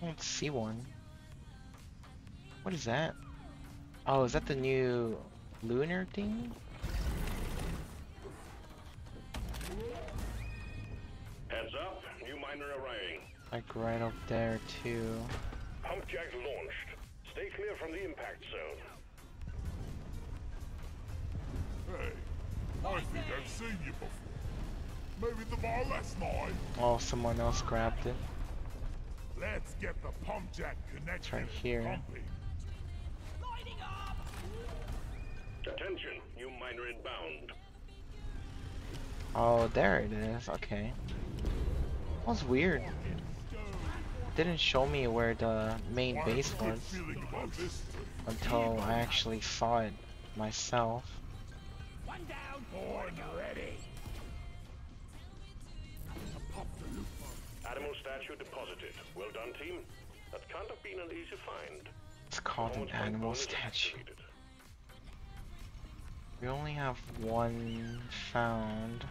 I don't see one. What is that? Oh, is that the new lunar thing? Heads up, new miner arriving. Like right up there too. Pump jack launched. Stay clear from the impact zone. Hey, I think I've seen you before. Maybe the bar last night. Oh, someone else grabbed it. Let's get the pump jack connected. right here. Pumping. Attention, new miner inbound. Oh, there it is. Okay. That was weird. Didn't show me where the main base was feeling about this thing. until I actually saw it myself. One down. Born ready. Statue deposited. Well done, team. That can't have been an easy find. It's called an animal statue. We only have one found.